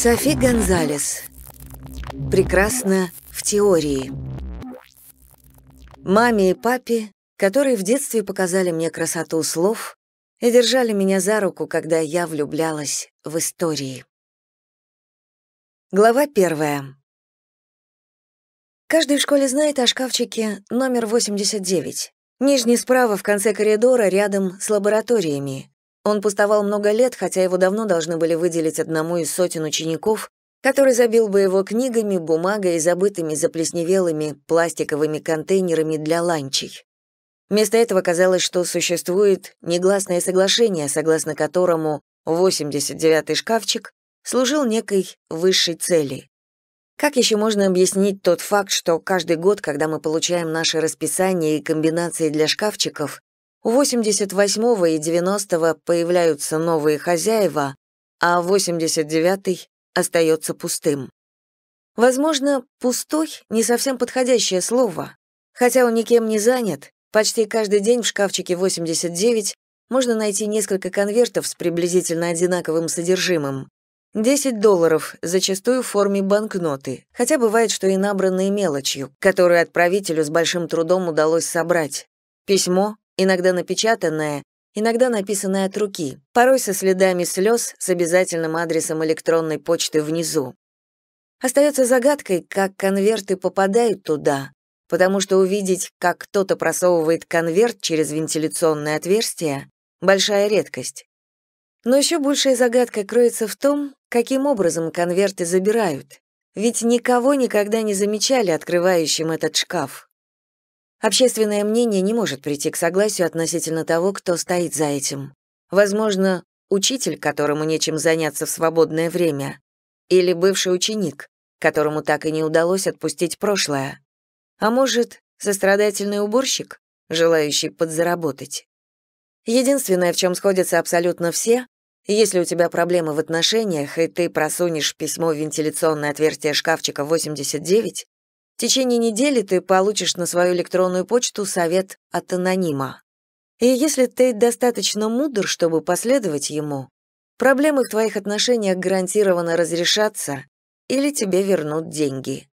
Софи Гонзалес. Прекрасно в теории. Маме и папе, которые в детстве показали мне красоту слов и держали меня за руку, когда я влюблялась в истории. Глава первая. Каждый в школе знает о шкафчике номер 89. Нижний справа в конце коридора рядом с лабораториями. Он пустовал много лет, хотя его давно должны были выделить одному из сотен учеников, который забил бы его книгами, бумагой и забытыми заплесневелыми пластиковыми контейнерами для ланчей. Вместо этого казалось, что существует негласное соглашение, согласно которому 89-й шкафчик служил некой высшей цели. Как еще можно объяснить тот факт, что каждый год, когда мы получаем наше расписание и комбинации для шкафчиков, у 88-го и 90-го появляются новые хозяева, а 89-й остается пустым. Возможно, «пустой» — не совсем подходящее слово. Хотя он никем не занят, почти каждый день в шкафчике 89 можно найти несколько конвертов с приблизительно одинаковым содержимым. 10 долларов, зачастую в форме банкноты, хотя бывает, что и набранные мелочью, которую отправителю с большим трудом удалось собрать. Письмо, иногда напечатанное, иногда написанное от руки, порой со следами слез с обязательным адресом электронной почты внизу. Остается загадкой, как конверты попадают туда, потому что увидеть, как кто-то просовывает конверт через вентиляционное отверстие — большая редкость. Но еще большая загадка кроется в том, каким образом конверты забирают, ведь никого никогда не замечали открывающим этот шкаф. Общественное мнение не может прийти к согласию относительно того, кто стоит за этим. Возможно, учитель, которому нечем заняться в свободное время, или бывший ученик, которому так и не удалось отпустить прошлое. А может, сострадательный уборщик, желающий подзаработать. Единственное, в чем сходятся абсолютно все, если у тебя проблемы в отношениях, и ты просунешь письмо в вентиляционное отверстие шкафчика 89, в течение недели ты получишь на свою электронную почту совет от анонима. И если ты достаточно мудр, чтобы последовать ему, проблемы в твоих отношениях гарантированно разрешатся или тебе вернут деньги.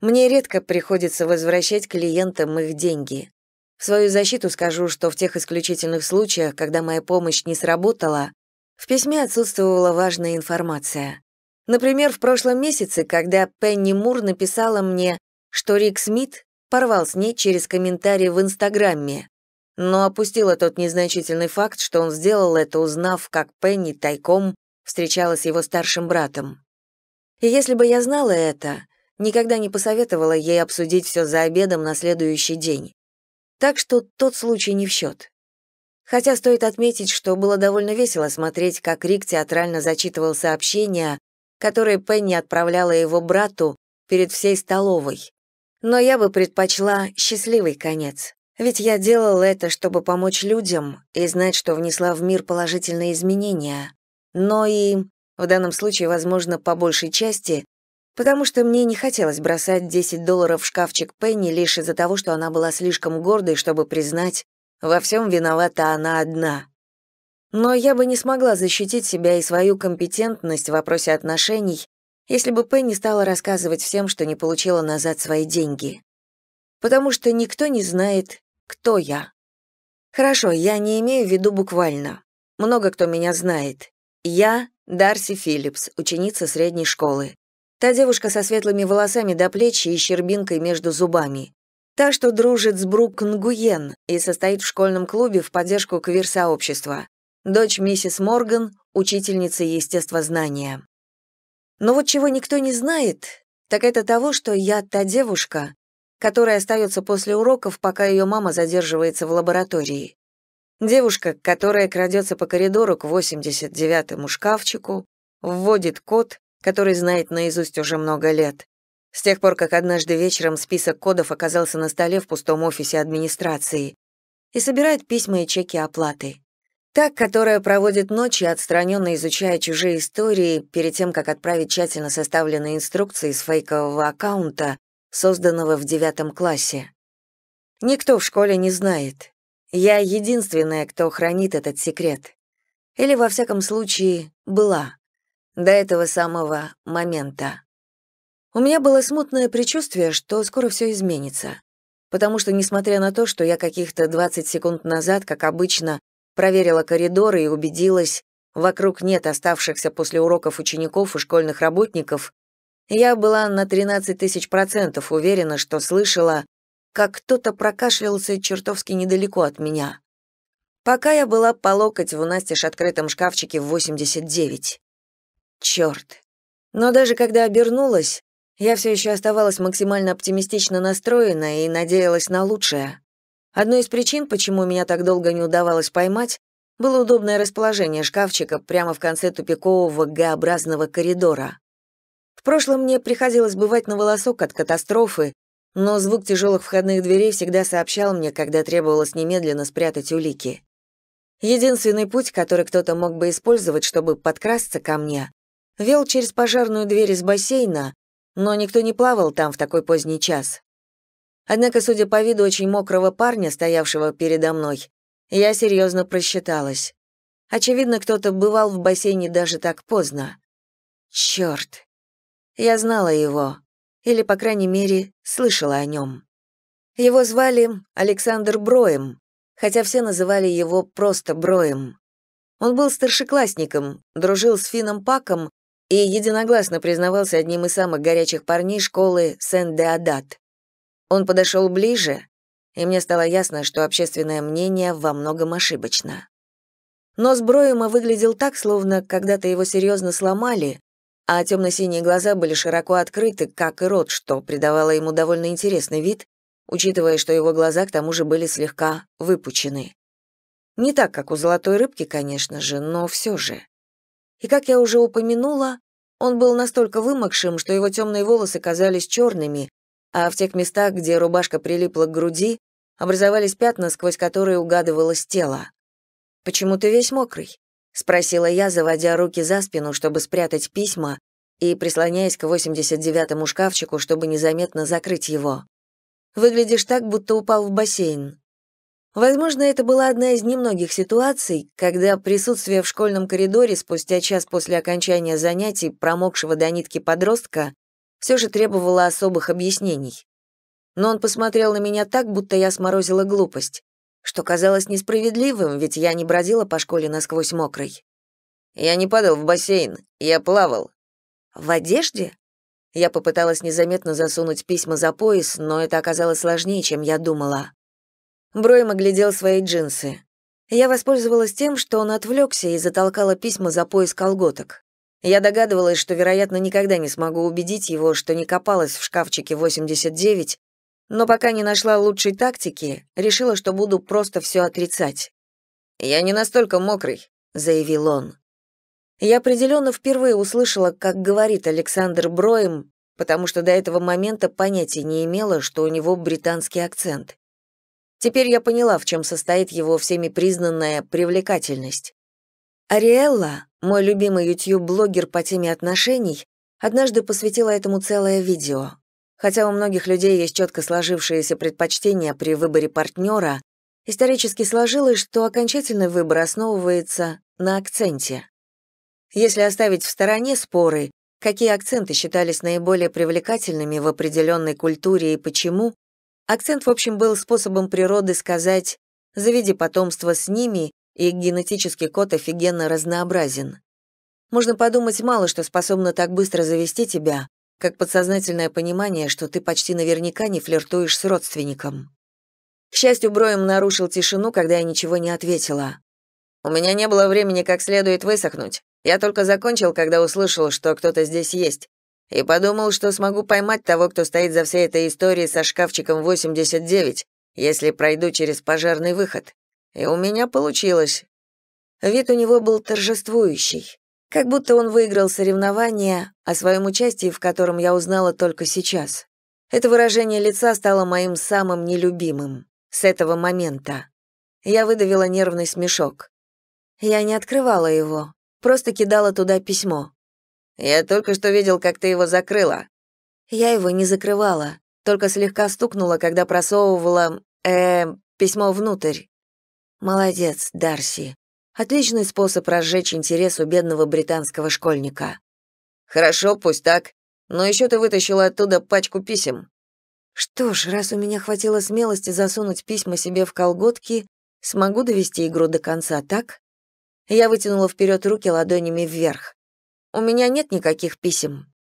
Мне редко приходится возвращать клиентам их деньги. В свою защиту скажу, что в тех исключительных случаях, когда моя помощь не сработала, в письме отсутствовала важная информация. Например, в прошлом месяце, когда Пенни Мур написала мне, что Рик Смит порвал с ней через комментарий в Инстаграме, но опустила тот незначительный факт, что он сделал это, узнав, как Пенни тайком встречалась с его старшим братом. И если бы я знала это, никогда не посоветовала ей обсудить все за обедом на следующий день. Так что тот случай не в счет. Хотя стоит отметить, что было довольно весело смотреть, как Рик театрально зачитывал сообщения, которые Пенни отправляла его брату перед всей столовой, но я бы предпочла счастливый конец. Ведь я делала это, чтобы помочь людям и знать, что внесла в мир положительные изменения. Но и, в данном случае, возможно, по большей части, потому что мне не хотелось бросать 10 долларов в шкафчик Пенни лишь из-за того, что она была слишком гордой, чтобы признать, во всем виновата она одна. Но я бы не смогла защитить себя и свою компетентность в вопросе отношений, если бы Пенни стала рассказывать всем, что не получила назад свои деньги. Потому что никто не знает, кто я. Хорошо, я не имею в виду буквально. Много кто меня знает. Я — Дарси Филлипс, ученица средней школы. Та девушка со светлыми волосами до плеч и щербинкой между зубами. Та, что дружит с Брук Нгуен и состоит в школьном клубе в поддержку квир-сообщества. Дочь миссис Морган, учительница естествознания. Но вот чего никто не знает, так это того, что я та девушка, которая остается после уроков, пока ее мама задерживается в лаборатории. Девушка, которая крадется по коридору к 89-му шкафчику, вводит код, который знает наизусть уже много лет. С тех пор, как однажды вечером список кодов оказался на столе в пустом офисе администрации, и собирает письма и чеки оплаты. Та, которая проводит ночи, отстраненно изучая чужие истории, перед тем, как отправить тщательно составленные инструкции с фейкового аккаунта, созданного в девятом классе. Никто в школе не знает. Я единственная, кто хранит этот секрет. Или, во всяком случае, была. До этого самого момента. У меня было смутное предчувствие, что скоро все изменится. Потому что, несмотря на то, что я каких-то 20 секунд назад, как обычно, проверила коридоры и убедилась, вокруг нет оставшихся после уроков учеников и школьных работников, я была на 13 тысяч процентов уверена, что слышала, как кто-то прокашлялся чертовски недалеко от меня. Пока я была по локоть в настежь открытом шкафчике в 89. Черт. Но даже когда обернулась, я все еще оставалась максимально оптимистично настроена и надеялась на лучшее. Одной из причин, почему меня так долго не удавалось поймать, было удобное расположение шкафчика прямо в конце тупикового Г-образного коридора. В прошлом мне приходилось бывать на волосок от катастрофы, но звук тяжелых входных дверей всегда сообщал мне, когда требовалось немедленно спрятать улики. Единственный путь, который кто-то мог бы использовать, чтобы подкрасться ко мне, вел через пожарную дверь из бассейна, но никто не плавал там в такой поздний час. Однако, судя по виду очень мокрого парня, стоявшего передо мной, я серьезно просчиталась. Очевидно, кто-то бывал в бассейне даже так поздно. Черт! Я знала его, или, по крайней мере, слышала о нем. Его звали Александр Броем, хотя все называли его просто Броем. Он был старшеклассником, дружил с Фином Паком и единогласно признавался одним из самых горячих парней школы Сен-де-Адат. Он подошел ближе, и мне стало ясно, что общественное мнение во многом ошибочно. Нос Броема выглядел так, словно когда-то его серьезно сломали, а темно-синие глаза были широко открыты, как и рот, что придавало ему довольно интересный вид, учитывая, что его глаза к тому же были слегка выпучены. Не так, как у золотой рыбки, конечно же, но все же. И как я уже упомянула, он был настолько вымокшим, что его темные волосы казались черными, а в тех местах, где рубашка прилипла к груди, образовались пятна, сквозь которые угадывалось тело. «Почему ты весь мокрый?» — спросила я, заводя руки за спину, чтобы спрятать письма, и прислоняясь к 89-му шкафчику, чтобы незаметно закрыть его. «Выглядишь так, будто упал в бассейн». Возможно, это была одна из немногих ситуаций, когда присутствие в школьном коридоре спустя час после окончания занятий промокшего до нитки подростка все же требовало особых объяснений. Но он посмотрел на меня так, будто я сморозила глупость что казалось несправедливым, ведь я не бродила по школе насквозь мокрой. Я не падал в бассейн, я плавал. В одежде? Я попыталась незаметно засунуть письма за пояс, но это оказалось сложнее, чем я думала. Бройм оглядел свои джинсы. Я воспользовалась тем, что он отвлекся и затолкала письма за пояс колготок. Я догадывалась, что, вероятно, никогда не смогу убедить его, что не копалась в шкафчике 89, но пока не нашла лучшей тактики, решила, что буду просто все отрицать. «Я не настолько мокрый», — заявил он. Я определенно впервые услышала, как говорит Александр Броем, потому что до этого момента понятия не имела, что у него британский акцент. Теперь я поняла, в чем состоит его всеми признанная привлекательность. Ариэлла, мой любимый YouTube-блогер по теме отношений, однажды посвятила этому целое видео. Хотя у многих людей есть четко сложившиеся предпочтения при выборе партнера, исторически сложилось, что окончательный выбор основывается на акценте. Если оставить в стороне споры, какие акценты считались наиболее привлекательными в определенной культуре и почему, акцент, в общем, был способом природы сказать «заведи потомство с ними», и генетический код офигенно разнообразен. Можно подумать, мало что способно так быстро завести тебя, как подсознательное понимание, что ты почти наверняка не флиртуешь с родственником. К счастью, Броем нарушил тишину, когда я ничего не ответила. «У меня не было времени как следует высохнуть. Я только закончил, когда услышал, что кто-то здесь есть, и подумал, что смогу поймать того, кто стоит за всей этой историей со шкафчиком 89, если пройду через пожарный выход. И у меня получилось». Вид у него был торжествующий. Как будто он выиграл соревнование, о своем участии в котором я узнала только сейчас. Это выражение лица стало моим самым нелюбимым. С этого момента. Я выдавила нервный смешок. Я не открывала его, просто кидала туда письмо. «Я только что видел, как ты его закрыла». Я его не закрывала, только слегка стукнула, когда просовывала, э, письмо внутрь. Молодец, Дарси. Отличный способ разжечь интерес у бедного британского школьника. Хорошо, пусть так. Но еще ты вытащила оттуда пачку писем. Что ж, раз у меня хватило смелости засунуть письма себе в колготки, смогу довести игру до конца, так? Я вытянула вперед руки ладонями вверх. У меня нет никаких писем.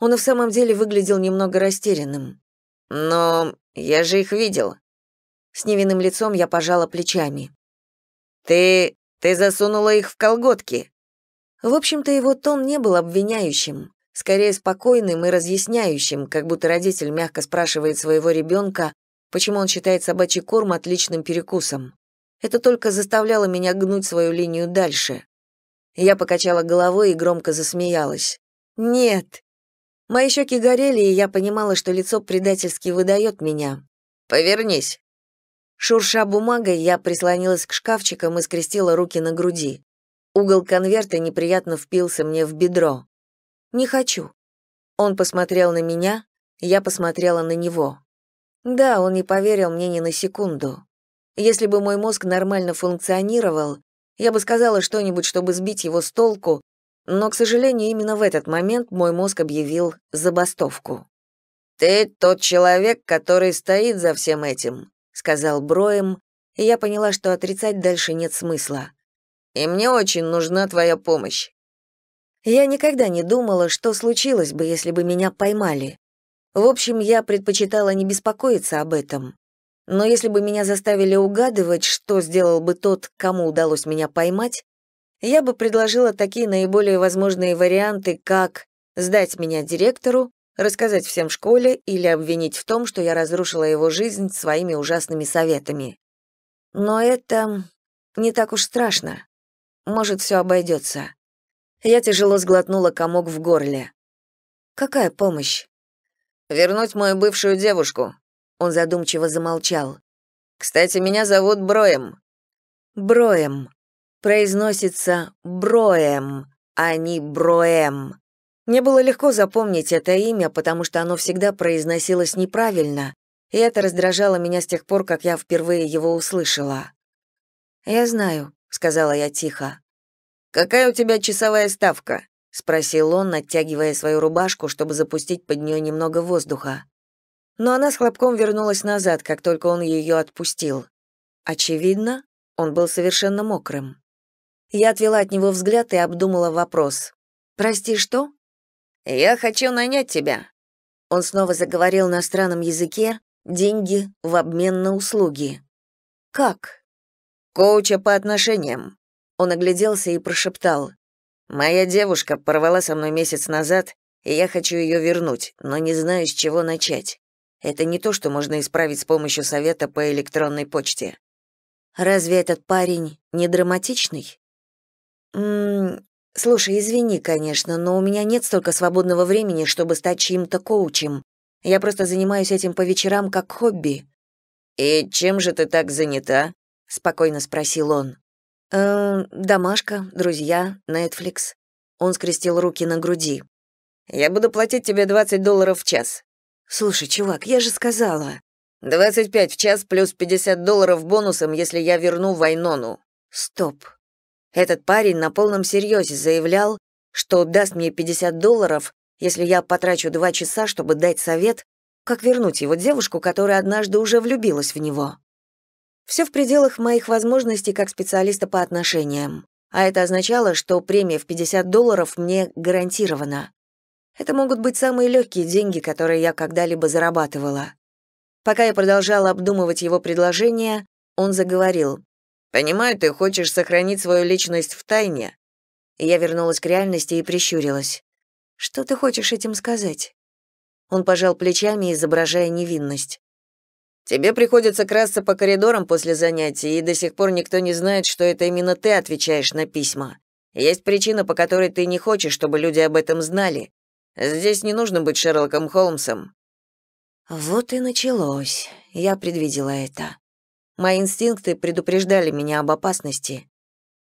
Он и в самом деле выглядел немного растерянным. Но я же их видел. С невинным лицом я пожала плечами. Ты ты засунула их в колготки. В общем-то, его тон не был обвиняющим, скорее спокойным и разъясняющим, как будто родитель мягко спрашивает своего ребенка, почему он считает собачий корм отличным перекусом. Это только заставляло меня гнуть свою линию дальше. Я покачала головой и громко засмеялась. «Нет». Мои щеки горели, и я понимала, что лицо предательски выдает меня. «Повернись». Шурша бумагой, я прислонилась к шкафчикам и скрестила руки на груди. Угол конверта неприятно впился мне в бедро. «Не хочу». Он посмотрел на меня, я посмотрела на него. Да, он не поверил мне ни на секунду. Если бы мой мозг нормально функционировал, я бы сказала что-нибудь, чтобы сбить его с толку, но, к сожалению, именно в этот момент мой мозг объявил забастовку. «Ты тот человек, который стоит за всем этим», — сказал Броем, и я поняла, что отрицать дальше нет смысла. «И мне очень нужна твоя помощь». Я никогда не думала, что случилось бы, если бы меня поймали. В общем, я предпочитала не беспокоиться об этом. Но если бы меня заставили угадывать, что сделал бы тот, кому удалось меня поймать, я бы предложила такие наиболее возможные варианты, как сдать меня директору, рассказать всем в школе или обвинить в том, что я разрушила его жизнь своими ужасными советами. Но это не так уж страшно. Может, все обойдется. Я тяжело сглотнула комок в горле. «Какая помощь?» «Вернуть мою бывшую девушку», он задумчиво замолчал. «Кстати, меня зовут Броем». «Броем». Произносится «Броем», а не «Броем». Мне было легко запомнить это имя, потому что оно всегда произносилось неправильно, и это раздражало меня с тех пор, как я впервые его услышала. «Я знаю», — сказала я тихо. «Какая у тебя часовая ставка?» — спросил он, оттягивая свою рубашку, чтобы запустить под нее немного воздуха но она с хлопком вернулась назад, как только он ее отпустил. Очевидно, он был совершенно мокрым. Я отвела от него взгляд и обдумала вопрос. «Прости, что?» «Я хочу нанять тебя». Он снова заговорил на странном языке, деньги в обмен на услуги. «Как?» «Коуча по отношениям». Он огляделся и прошептал. «Моя девушка порвала со мной месяц назад, и я хочу ее вернуть, но не знаю, с чего начать. Это не то, что можно исправить с помощью совета по электронной почте. Разве этот парень не драматичный? Ммм, слушай, извини, конечно, но у меня нет столько свободного времени, чтобы стать чьим-то коучем. Я просто занимаюсь этим по вечерам как хобби. И чем же ты так занята? спокойно спросил он. Эм, домашка, друзья, Netflix. Он скрестил руки на груди. Я буду платить тебе 20 долларов в час. «Слушай, чувак, я же сказала...» «25 в час плюс 50 долларов бонусом, если я верну Вайнону». «Стоп». Этот парень на полном серьезе заявлял, что даст мне 50 долларов, если я потрачу два часа, чтобы дать совет, как вернуть его девушку, которая однажды уже влюбилась в него. Все в пределах моих возможностей как специалиста по отношениям. А это означало, что премия в 50 долларов мне гарантирована. Это могут быть самые легкие деньги, которые я когда-либо зарабатывала. Пока я продолжала обдумывать его предложение, он заговорил. «Понимаю, ты хочешь сохранить свою личность в тайне». Я вернулась к реальности и прищурилась. «Что ты хочешь этим сказать?» Он пожал плечами, изображая невинность. «Тебе приходится красться по коридорам после занятий, и до сих пор никто не знает, что это именно ты отвечаешь на письма. Есть причина, по которой ты не хочешь, чтобы люди об этом знали. Здесь не нужно быть Шерлоком Холмсом». Вот и началось. Я предвидела это. Мои инстинкты предупреждали меня об опасности.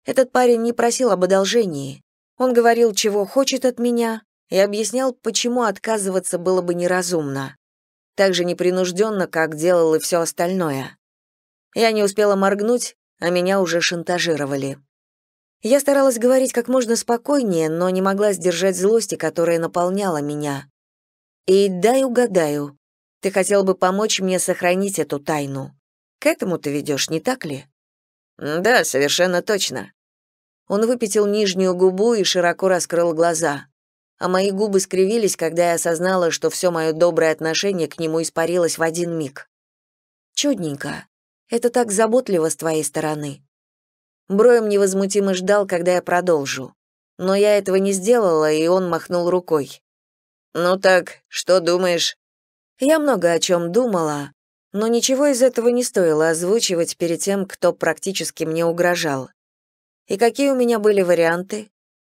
Этот парень не просил об одолжении. Он говорил, чего хочет от меня, и объяснял, почему отказываться было бы неразумно. Так же непринужденно, как делал и все остальное. Я не успела моргнуть, а меня уже шантажировали. Я старалась говорить как можно спокойнее, но не могла сдержать злости, которая наполняла меня. И дай угадаю, ты хотел бы помочь мне сохранить эту тайну. К этому ты ведешь, не так ли? Да, совершенно точно. Он выпятил нижнюю губу и широко раскрыл глаза. А мои губы скривились, когда я осознала, что все мое доброе отношение к нему испарилось в один миг. Чудненько. Это так заботливо с твоей стороны. Броем невозмутимо ждал, когда я продолжу. Но я этого не сделала, и он махнул рукой. «Ну так, что думаешь?» Я много о чем думала, но ничего из этого не стоило озвучивать перед тем, кто практически мне угрожал. И какие у меня были варианты?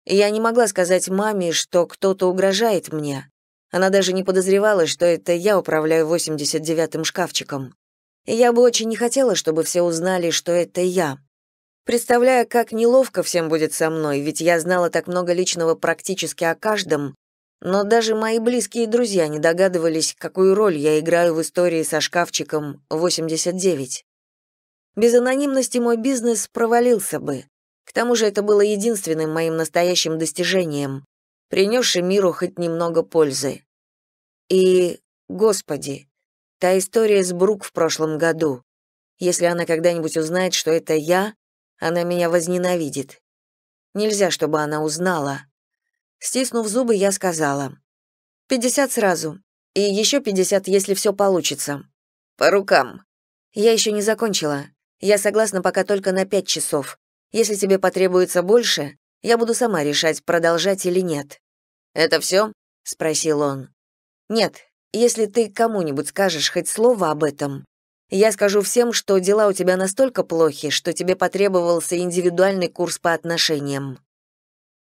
Я не могла сказать маме, что кто-то угрожает мне. Она даже не подозревала, что это я управляю 89-м шкафчиком. И я бы очень не хотела, чтобы все узнали, что это я. Представляя, как неловко всем будет со мной, ведь я знала так много личного практически о каждом, но даже мои близкие друзья не догадывались, какую роль я играю в истории со шкафчиком 89. Без анонимности мой бизнес провалился бы. К тому же это было единственным моим настоящим достижением, принесшим миру хоть немного пользы. И, господи, та история с Брук в прошлом году. Если она когда-нибудь узнает, что это я, она меня возненавидит. Нельзя, чтобы она узнала. Стиснув зубы, я сказала. «Пятьдесят сразу. И еще пятьдесят, если все получится». «По рукам». «Я еще не закончила. Я согласна пока только на пять часов. Если тебе потребуется больше, я буду сама решать, продолжать или нет». «Это все?» — спросил он. «Нет, если ты кому-нибудь скажешь хоть слово об этом, я скажу всем, что дела у тебя настолько плохи, что тебе потребовался индивидуальный курс по отношениям.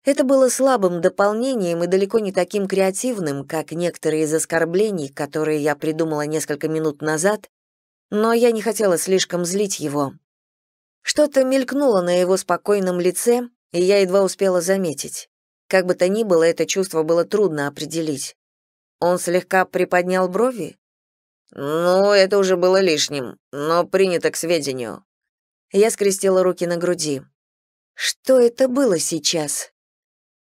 Это было слабым дополнением и далеко не таким креативным, как некоторые из оскорблений, которые я придумала несколько минут назад, но я не хотела слишком злить его. Что-то мелькнуло на его спокойном лице, и я едва успела заметить. Как бы то ни было, это чувство было трудно определить. Он слегка приподнял брови? Ну, это уже было лишним, но принято к сведению. Я скрестила руки на груди. Что это было сейчас?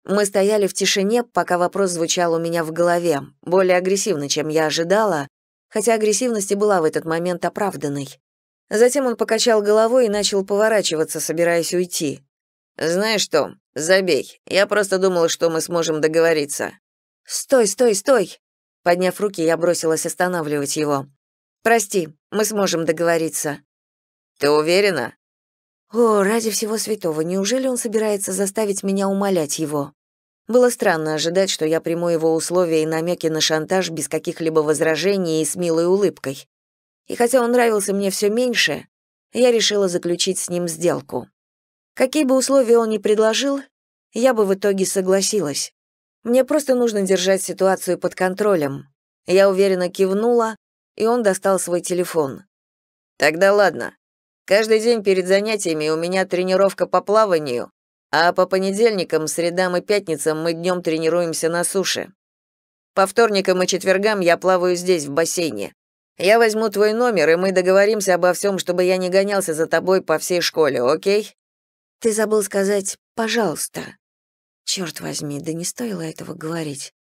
Мы стояли в тишине, пока вопрос звучал у меня в голове, более агрессивно, чем я ожидала, хотя агрессивность и была в этот момент оправданной. Затем он покачал головой и начал поворачиваться, собираясь уйти. «Знаешь что, забей. Я просто думал, что мы сможем договориться». «Стой, стой, стой!» Подняв руки, я бросилась останавливать его. «Прости, мы сможем договориться». «Ты уверена?» О, ради всего святого, неужели он собирается заставить меня умолять его? Было странно ожидать, что я приму его условия и намеки на шантаж без каких-либо возражений и с милой улыбкой. И хотя он нравился мне все меньше, я решила заключить с ним сделку. Какие бы условия он ни предложил, я бы в итоге согласилась. Мне просто нужно держать ситуацию под контролем. Я уверенно кивнула, и он достал свой телефон. «Тогда ладно. Каждый день перед занятиями у меня тренировка по плаванию, а по понедельникам, средам и пятницам мы днем тренируемся на суше. По вторникам и четвергам я плаваю здесь, в бассейне. Я возьму твой номер, и мы договоримся обо всем, чтобы я не гонялся за тобой по всей школе, окей? Ты забыл сказать «пожалуйста». Черт возьми, да не стоило этого говорить.